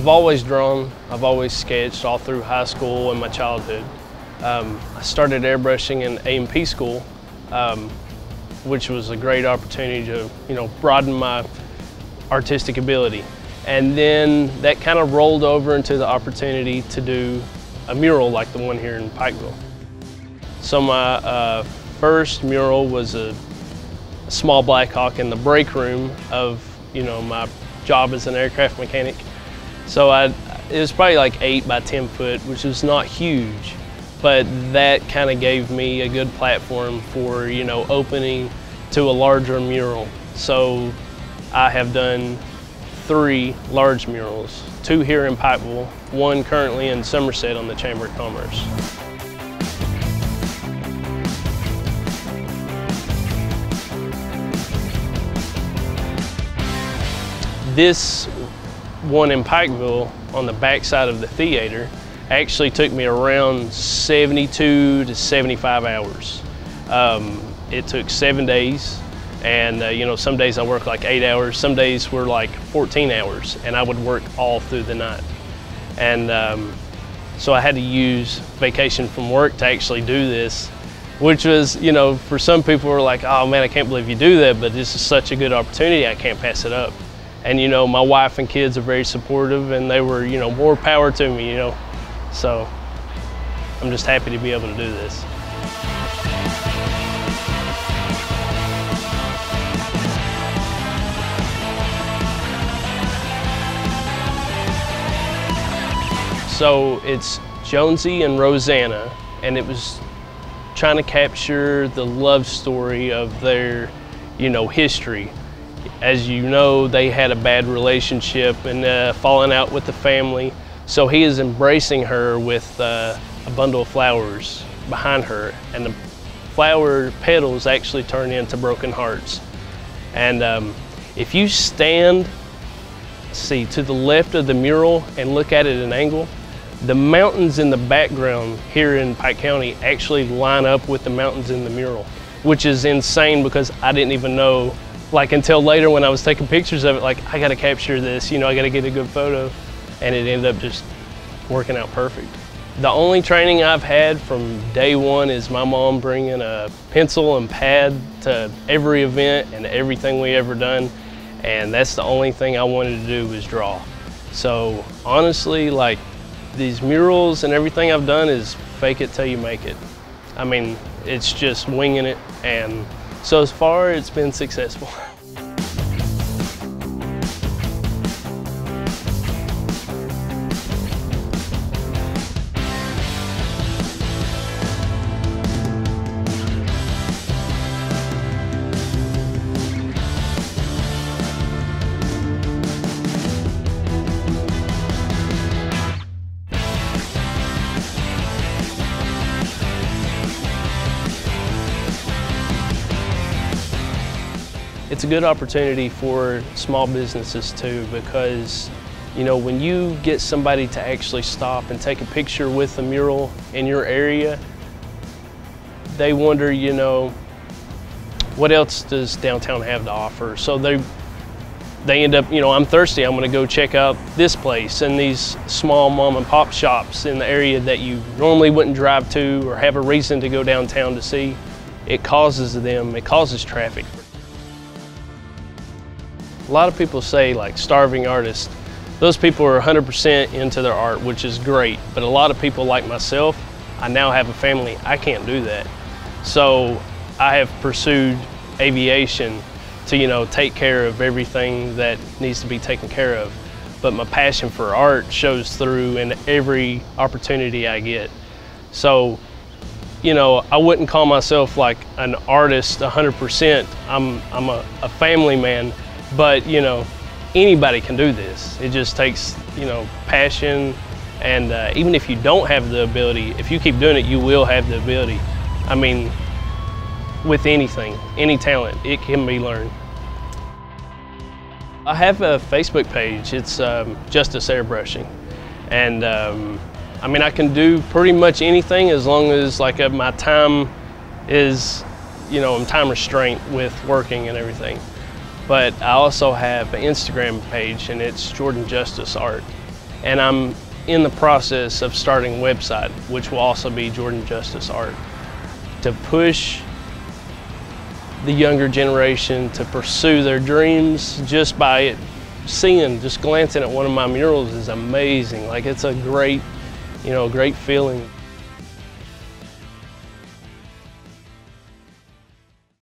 I've always drawn, I've always sketched all through high school and my childhood. Um, I started airbrushing in A&P school, um, which was a great opportunity to, you know, broaden my artistic ability. And then that kind of rolled over into the opportunity to do a mural like the one here in Pikeville. So my uh, first mural was a, a small Blackhawk in the break room of, you know, my job as an aircraft mechanic. So I, it was probably like eight by 10 foot, which was not huge, but that kind of gave me a good platform for, you know, opening to a larger mural. So I have done three large murals, two here in Pikeville, one currently in Somerset on the Chamber of Commerce. This one in Pikeville on the backside of the theater actually took me around 72 to 75 hours. Um, it took seven days and uh, you know some days I work like eight hours, some days were like 14 hours and I would work all through the night. And um, so I had to use vacation from work to actually do this, which was, you know, for some people were like, oh man, I can't believe you do that, but this is such a good opportunity, I can't pass it up. And you know, my wife and kids are very supportive and they were, you know, more power to me, you know. So I'm just happy to be able to do this. So it's Johnse and Roseanna, and it was trying to capture the love story of their, you know, history. As you know, they had a bad relationship and uh, falling out with the family. So he is embracing her with uh, a bundle of flowers behind her, and the flower petals actually turn into broken hearts. And um, if you stand, see, to the left of the mural and look at it at an angle, the mountains in the background here in Pike County actually line up with the mountains in the mural, which is insane because I didn't even know, like until later when I was taking pictures of it, like I gotta capture this, you know, I gotta get a good photo. And it ended up just working out perfect. The only training I've had from day one is my mom bringing a pencil and pad to every event and everything we ever done. And that's the only thing I wanted to do was draw. So honestly, like these murals and everything I've done is fake it till you make it. I mean, it's just winging it. And so as far, it's been successful. It's a good opportunity for small businesses too because you know when you get somebody to actually stop and take a picture with a mural in your area they wonder you know what else does downtown have to offer? So they they end up you know I'm thirsty I'm going to go check out this place and these small mom and pop shops in the area that you normally wouldn't drive to or have a reason to go downtown to see. It causes them it causes traffic a lot of people say like starving artists, those people are 100% into their art, which is great. But a lot of people like myself, I now have a family, I can't do that. So I have pursued aviation to, you know, take care of everything that needs to be taken care of. But my passion for art shows through in every opportunity I get. So, you know, I wouldn't call myself like an artist 100%. I'm, I'm a, a family man but, you know, anybody can do this. It just takes, you know, passion. And uh, even if you don't have the ability, if you keep doing it, you will have the ability. I mean, with anything, any talent, it can be learned. I have a Facebook page. It's um, Justice Airbrushing. And um, I mean, I can do pretty much anything as long as like uh, my time is, you know, I'm time restraint with working and everything. But I also have an Instagram page and it's Jordan Justice Art. And I'm in the process of starting a website, which will also be Jordan Justice Art, to push the younger generation to pursue their dreams just by it seeing, just glancing at one of my murals is amazing. Like it's a great, you know, great feeling.